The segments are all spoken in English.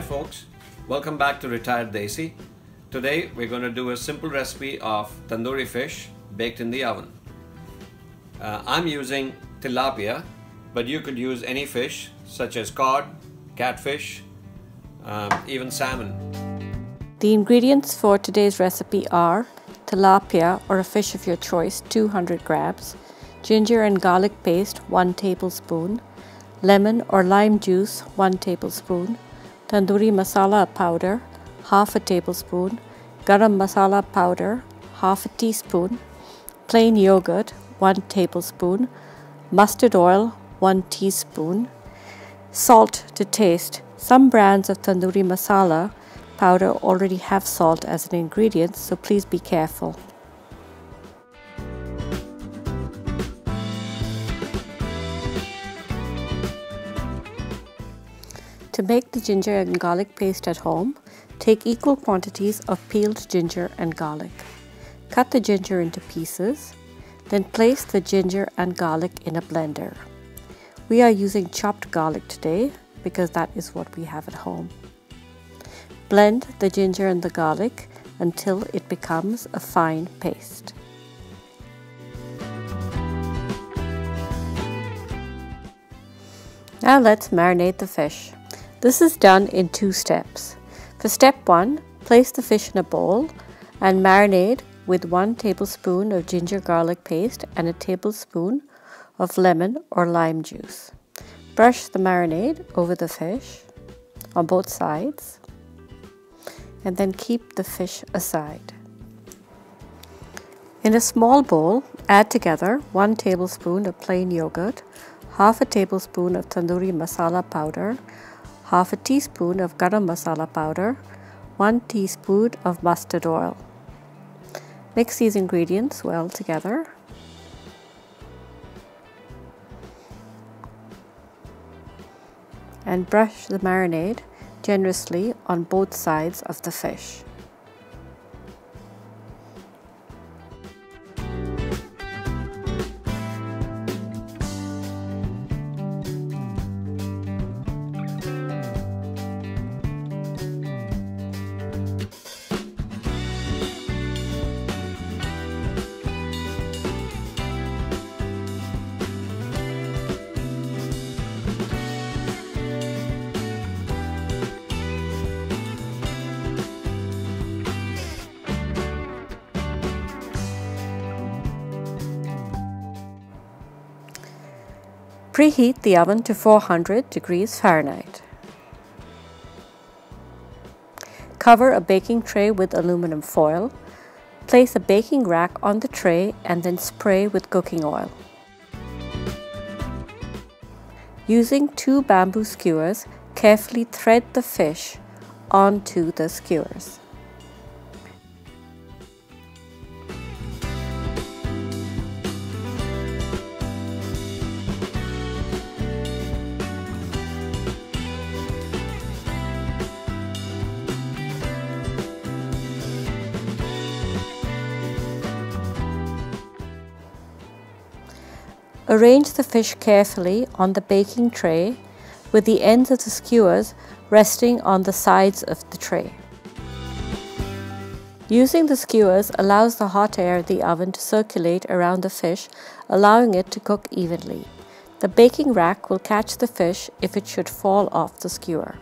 Hi folks, welcome back to Retired Desi. Today we're going to do a simple recipe of tandoori fish baked in the oven. Uh, I'm using tilapia, but you could use any fish such as cod, catfish, um, even salmon. The ingredients for today's recipe are tilapia or a fish of your choice 200 grams, ginger and garlic paste 1 tablespoon, lemon or lime juice 1 tablespoon, tandoori masala powder half a tablespoon, garam masala powder half a teaspoon, plain yogurt 1 tablespoon, mustard oil 1 teaspoon, salt to taste. Some brands of tandoori masala powder already have salt as an ingredient, so please be careful. To make the ginger and garlic paste at home, take equal quantities of peeled ginger and garlic. Cut the ginger into pieces, then place the ginger and garlic in a blender. We are using chopped garlic today because that is what we have at home. Blend the ginger and the garlic until it becomes a fine paste. Now let's marinate the fish. This is done in two steps. For step 1, place the fish in a bowl and marinate with 1 tablespoon of ginger garlic paste and a tablespoon of lemon or lime juice. Brush the marinade over the fish on both sides and then keep the fish aside. In a small bowl, add together 1 tablespoon of plain yogurt, half a tablespoon of tandoori masala powder, half a teaspoon of garam masala powder, 1 teaspoon of mustard oil. Mix these ingredients well together. And brush the marinade generously on both sides of the fish. Preheat the oven to 400 degrees Fahrenheit. Cover a baking tray with aluminum foil. Place a baking rack on the tray and then spray with cooking oil. Using two bamboo skewers, carefully thread the fish onto the skewers. Arrange the fish carefully on the baking tray with the ends of the skewers resting on the sides of the tray. Using the skewers allows the hot air of the oven to circulate around the fish, allowing it to cook evenly. The baking rack will catch the fish if it should fall off the skewer.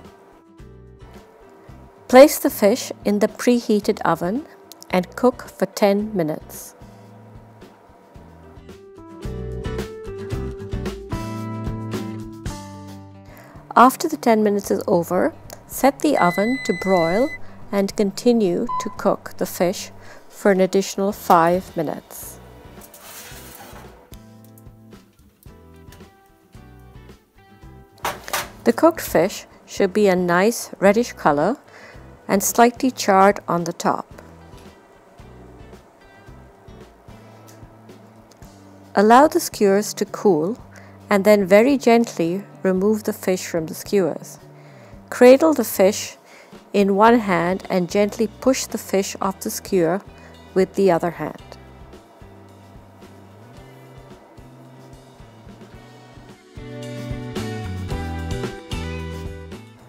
Place the fish in the preheated oven and cook for 10 minutes. After the 10 minutes is over, set the oven to broil and continue to cook the fish for an additional 5 minutes. The cooked fish should be a nice reddish color and slightly charred on the top. Allow the skewers to cool and then very gently remove the fish from the skewers. Cradle the fish in one hand and gently push the fish off the skewer with the other hand.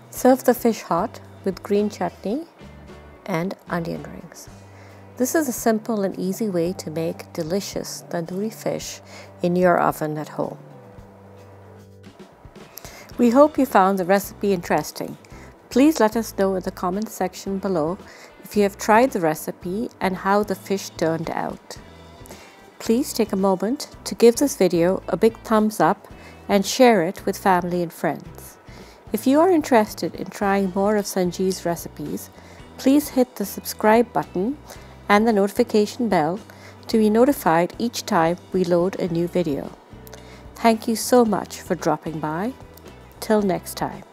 Serve the fish hot with green chutney and onion rings. This is a simple and easy way to make delicious tandoori fish in your oven at home. We hope you found the recipe interesting. Please let us know in the comments section below if you have tried the recipe and how the fish turned out. Please take a moment to give this video a big thumbs up and share it with family and friends. If you are interested in trying more of Sanjeev's recipes, please hit the subscribe button and the notification bell to be notified each time we load a new video. Thank you so much for dropping by. Till next time.